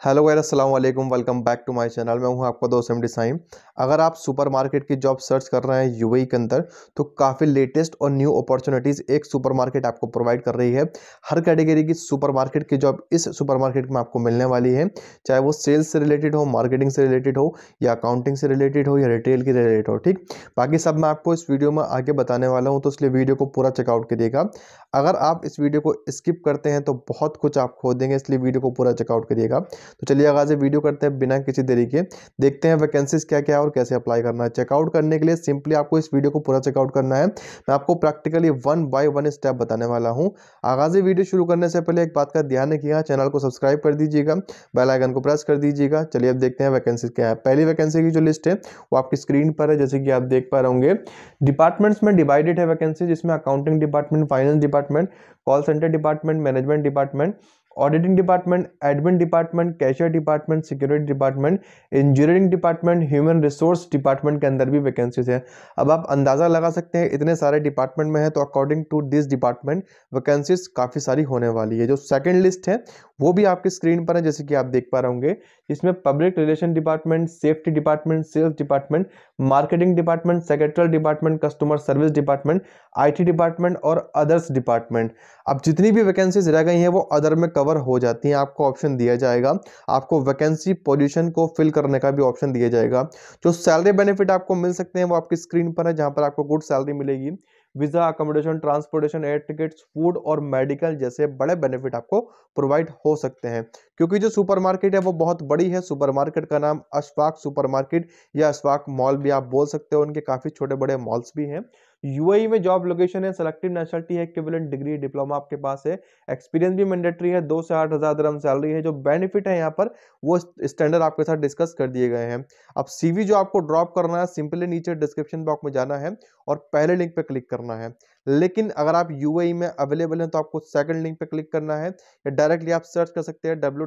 Hello guys, अस्सलाम वालेकुम। Welcome back to my channel. मैं हूँ आपका दोस्त एम डिसाइम अगर आप सुपरमार्केट की जॉब सर्च कर रहे हैं यूएई के अंदर तो काफ़ी लेटेस्ट और न्यू अपॉर्चुनिटीज़ एक सुपरमार्केट आपको प्रोवाइड कर रही है। हर कैटेगरी की सुपरमार्केट की जॉब इस सुपरमार्केट में आपको मिलने वाली है। चाहे वो सेल्स से रिलेटेड हो मार्केटिंग से रिलेटेड हो, या अकाउंटिंग से रिलेटेड हो, या रिटेल की रिलेटेड हो, ठीक? बाकी सब मैं आपको इस वीडियो में आगे बताने वाला हूँ तो इसलिए वीडियो को पूरा चेकआउट करिएगा। अगर आप इस वीडियो को स्किप करते हैं तो बहुत कुछ आप खो देंगे, इसलिए वीडियो को पूरा चेकआउट करिएगा। तो चलिए आगाज़ वीडियो करते हैं बिना किसी देरी के। देखते हैं वैकेंसीज क्या क्या है और कैसे अप्लाई करना है। चेकआउट करने के लिए सिंपली आपको इस वीडियो को पूरा चेकआउट करना है। मैं आपको practically one by one step बताने वाला हूँ। आगाज़ वीडियो शुरू करने से पहले एक बात का ध्यान रखिएगा। चैनल को सब्सक्राइब कर दीजिएगा। बेलाइकन को प्रेस कर दीजिएगा। चलिए अब देखते हैं वैकेंसी क्या है। पहली वैकेंसी की जो लिस्ट है, वो आपकी स्क्रीन पर है, जैसे कि आप देख पा रहे होंगे। डिपार्टमेंट्स में डिवाइडेड है वैकेंसी जिसमें accounting department finance department call center department management department auditing department admin department cashier department security department engineering department human resource department के अंदर भी वैकेंसीज है। अब आप अंदाज़ा लगा सकते हैं, इतने सारे डिपार्टमेंट में है तो according to this department vacancies काफ़ी सारी होने वाली है। जो सेकेंड लिस्ट है, वो भी आपकी स्क्रीन पर है, जैसे कि आप देख पा रहे होंगे। इसमें public relation department safety department sales department marketing department secretary department customer service department IT department और अदर्स डिपार्टमेंट अब जितनी भी वैकेंसीज रह गई हैं, वो अदर में कवर हो जाती हैं, आपको ऑप्शन दिया जाएगा। आपको वैकेंसी पोजीशन को फिल करने का भी ऑप्शन दिया जाएगा। जो सैलरी बेनिफिट आपको मिल सकते हैं, वो आपकी स्क्रीन पर है, जहाँ पर आपको गुड सैलरी मिलेगी। Visa accommodation transportation air tickets food और मेडिकल जैसे बड़े बेनिफिट आपको प्रोवाइड हो सकते हैं। क्योंकि जो सुपरमार्केट है, वो बहुत बड़ी है। सुपरमार्केट का नाम अशफाक सुपरमार्केट या अशफाक मॉल भी आप बोल सकते हो। उनके काफ़ी छोटे बड़े मॉल्स भी हैं। यूएई में जॉब लोकेशन है सेलेक्टिव नेशनलिटी है इक्विवेलेंट डिग्री डिप्लोमा आपके पास है। एक्सपीरियंस भी मैंडेटरी है, दो से आठ हज़ार दरम सैलरी है, जो बेनिफिट है यहाँ पर, वो स्टैंडर्ड आपके साथ डिस्कस कर दिए गए हैं। अब सीवी जो आपको ड्रॉप करना है सिंपली नीचे डिस्क्रिप्शन बॉक्स में जाना है और पहले लिंक पे क्लिक करना है। लेकिन अगर आप यू में अवेलेबल हैं तो आपको सेकंड लिंक पे क्लिक करना है। या डायरेक्टली आप सर्च कर सकते हैं डब्ल्यू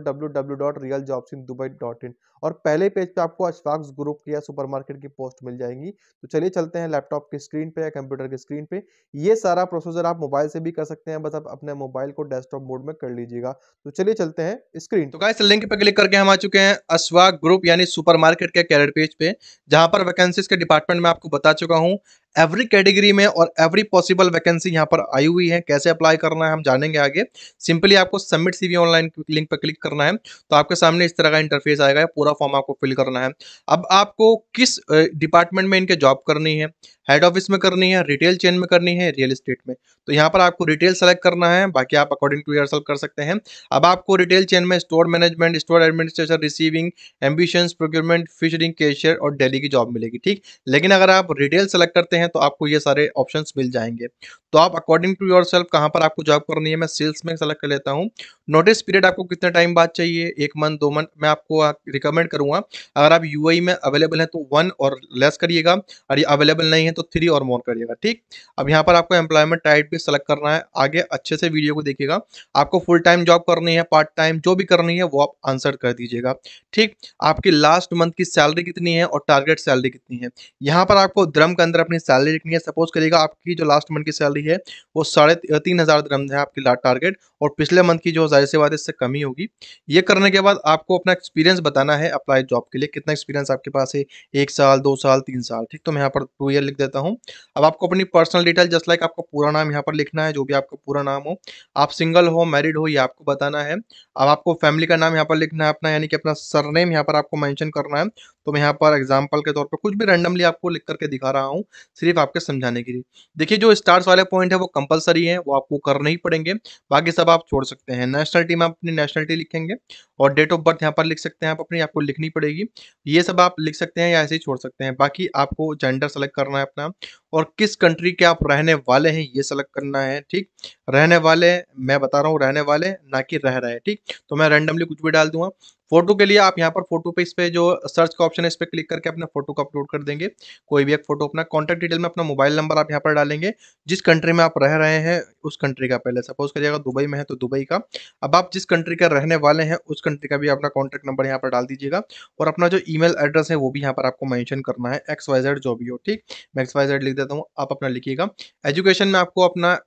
और पहले पेज पे आपको अशफाक्स ग्रुप की या सुपरमार्केट की पोस्ट मिल जाएँगी। तो चलिए चलते हैं लैपटॉप की स्क्रीन पे या कंप्यूटर की स्क्रीन पे। ये सारा प्रोसीजर आप मोबाइल से भी कर सकते हैं, बस आप अपने मोबाइल को डेस्कटॉप मोड में कर लीजिएगा। तो चलिए चलते हैं स्क्रीन तो गाइस लिंक पे क्लिक करके हम आ चुके हैं अशफाक ग्रुप यानी सुपरमार्केट के कैरियर पेज पे, जहाँ पर वैकेंसीज के डिपार्टमेंट में आपको बता चुका हूँ। एवरी कैटेगरी में और एवरी पॉसिबल वैकेंसी यहाँ पर आई हुई है, कैसे अप्लाई करना है, हम जानेंगे आगे। सिंपली आपको सबमिट सीवी ऑनलाइन लिंक पर क्लिक करना है तो आपके सामने इस तरह का इंटरफेस आएगा, पूरा फॉर्म आपको फिल करना है। अब आपको किस डिपार्टमेंट में इनके जॉब करनी है? हेड ऑफ़िस में करनी है रिटेल चेन में करनी है रियल एस्टेट में। तो यहाँ पर आपको रिटेल सेलेक्ट करना है, बाकी आप अकॉर्डिंग टू योर कर सकते हैं। अब आपको रिटेल चेन में store management store administration receiving ambitions procurement fishering cashier और डेली की जॉब मिलेगी, ठीक? लेकिन अगर आप रिटेल सेलेक्ट करते हैं तो आपको ये सारे ऑप्शन मिल जाएँगे। तो आप अकॉर्डिंग टू योर सेल्फ कहाँ पर आपको जॉब करनी है, मैं सेल्स में सेलेक्ट कर लेता हूँ। नोटिस पीरियड आपको कितने टाइम बाद चाहिए? एक मंथ दो मंथ मैं आपको रिकमेंड करूँगा। अगर आप यू में अवेलेबल है तो वन और लेस करिएगा। और अवेलेबल नहीं है तो थ्री और मोर करिएगा, ठीक? अब यहाँ पर आपको एम्प्लॉयमेंट टाइप भी सेलेक्ट करना है। आगे अच्छे से वीडियो को देखिएगा। आपको फुल टाइम जॉब करनी है पार्ट टाइम जो भी करनी है, वो आप आंसर कर दीजिएगा, ठीक? आपकी लास्ट मंथ की सैलरी कितनी है और टारगेट सैलरी कितनी है? यहाँ पर आपको द्रम के अंदर अपनी सैलरी लिखनी है। सपोज़ करिएगा आपकी जो लास्ट मंथ की सैलरी है, वो साढ़े तीन हज़ार द्रम है आपकी टारगेट और पिछले मंथ की जो ज़ाहिर से बात इससे कमी होगी। ये करने के बाद आपको अपना एक्सपीरियंस बताना है अप्लाई जॉब के लिए। कितना एक्सपीरियंस आपके पास है? एक साल, दो साल, तीन साल, ठीक? तो मैं यहाँ पर टू ईयर लिख देता हूँ। अब आपको अपनी पर्सनल डिटेल जस्ट लाइक आपका पूरा नाम यहाँ पर लिखना है, जो भी आपका पूरा नाम हो। आप सिंगल हो मैरिड हो, ये आपको बताना है। अब आपको फैमिली का नाम यहाँ पर लिखना है, अपना यानी कि अपना सरनेम यहाँ पर आपको मैंशन करना है। तो मैं यहाँ पर एग्ज़ाम्पल के तौर पर कुछ भी रैंडमली आपको लिख करके दिखा रहा हूँ, सिर्फ़ आपके समझाने के लिए। देखिए, जो स्टार्स वाले पॉइंट है, वो कंपलसरी है, वो आपको करने ही पड़ेंगे। बाकी सब आप छोड़ सकते हैं। नेशनलिटी में आप अपनी नेशनलिटी लिखेंगे और डेट ऑफ़ बर्थ यहाँ पर लिख सकते हैं आप अपनी, आपको लिखनी पड़ेगी। ये सब आप लिख सकते हैं या ऐसे ही छोड़ सकते हैं। बाकी आपको जेंडर सेलेक्ट करना है अपना और किस कंट्री के आप रहने वाले हैं, ये सेलेक्ट करना है, ठीक? रहने वाले, मैं बता रहा हूँ, रहने वाले, ना कि रह रहे, ठीक? तो मैं रैंडमली कुछ भी डाल दूँगा। फ़ोटो के लिए आप यहाँ पर फ़ोटो पे इस पर जो सर्च का ऑप्शन है, इस पर क्लिक करके अपने फ़ोटो को अपलोड कर देंगे। कोई भी एक फ़ोटो अपना कॉन्टैक्ट डिटेल में अपना मोबाइल नंबर आप यहाँ पर डालेंगे। जिस कंट्री में आप रह रहे हैं, उस कंट्री का पहले। सपोज़ करिएगा दुबई में है तो दुबई का। अब आप जिस कंट्री का रहने वाले हैं, उस कंट्री का भी अपना कॉन्टैक्ट नंबर यहाँ पर डाल दीजिएगा। और अपना जो ई एड्रेस है, वो भी यहाँ पर आपको मैंशन करना है एक्स वाई जेड जो भी हो, ठीक? मैं एक्स वाई जेड लिख देता हूँ, आप अपना लिखिएगा। एजुकेशन में आपको अपना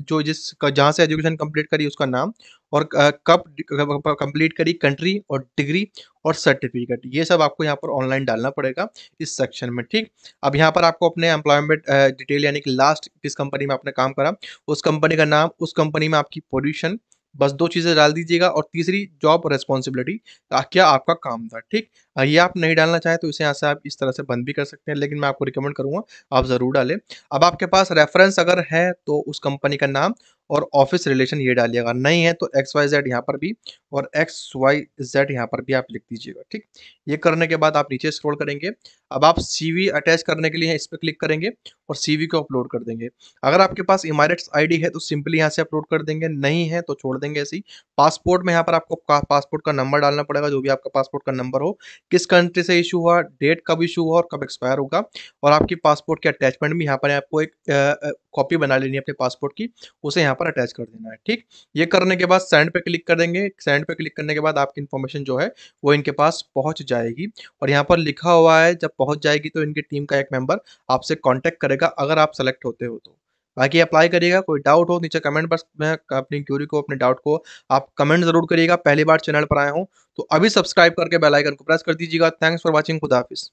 जो जिस जहाँ से एजुकेशन कंप्लीट करी, उसका नाम। और कब कंप्लीट करी कंट्री और डिग्री और सर्टिफिकेट ये सब आपको यहाँ पर ऑनलाइन डालना पड़ेगा इस सेक्शन में, ठीक? अब यहाँ पर आपको अपने एम्प्लॉयमेंट डिटेल यानी कि लास्ट किस कंपनी में आपने काम करा, उस कंपनी का नाम, उस कंपनी में आपकी पोजिशन बस दो चीज़ें डाल दीजिएगा और तीसरी जॉब रेस्पॉन्सिबिलिटी क्या आपका काम था, ठीक? ये आप नहीं डालना चाहें तो इसे यहाँ से आप इस तरह से बंद भी कर सकते हैं, लेकिन मैं आपको रिकमेंड करूँगा, आप ज़रूर डालें। अब आपके पास रेफरेंस अगर है तो उस कंपनी का नाम और ऑफ़िस रिलेशन ये डालिएगा, नहीं है तो एक्स वाई जेड यहाँ पर भी और एक्स वाई जेड यहाँ पर भी आप लिख दीजिएगा, ठीक? ये करने के बाद आप नीचे स्क्रॉल करेंगे, अब आप सीवी अटैच करने के लिए इस पर क्लिक करेंगे और सीवी को अपलोड कर देंगे। अगर आपके पास इमारट्स आईडी है तो सिंपली यहाँ से अपलोड कर देंगे, नहीं है तो छोड़ देंगे ऐसे ही। पासपोर्ट में यहाँ पर आपको पासपोर्ट का नंबर डालना पड़ेगा, जो भी आपका पासपोर्ट का नंबर हो किस कंट्री से इशू हुआ डेट कब इशू हुआ और कब एक्सपायर होगा। और आपकी पासपोर्ट की अटैचमेंट भी यहाँ पर आपको एक कॉपी बना लेनी है अपने पासपोर्ट की, उसे यहाँ पर अटैच कर देना है, ठीक? ये करने के बाद सेंड पे क्लिक कर देंगे। सेंड पे क्लिक करने के बाद आपकी इन्फॉर्मेशन जो है, वो इनके पास पहुँच जाएगी। और यहाँ पर लिखा हुआ है, जब पहुँच जाएगी तो इनकी टीम का एक मेंबर आपसे कॉन्टैक्ट करेगा, अगर आप सेलेक्ट होते हो तो। बाकी अप्लाई करिएगा, कोई डाउट हो, नीचे कमेंट बॉक्स में अपनी क्यूरी को, अपने डाउट को, आप कमेंट ज़रूर करिएगा। पहली बार चैनल पर आए हूँ तो अभी सब्सक्राइब करके बेलाइकन को प्रेस कर दीजिएगा। थैंक्स फॉर वॉचिंग खुदा हाफिज़।